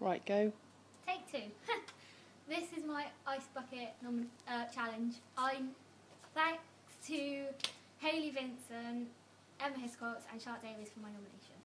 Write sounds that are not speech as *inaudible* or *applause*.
Right, go. Take two. *laughs* this is my ice bucket uh, challenge. I'm thanks to Hayley Vincent, Emma Hiscox, and Charlotte Davies for my nomination.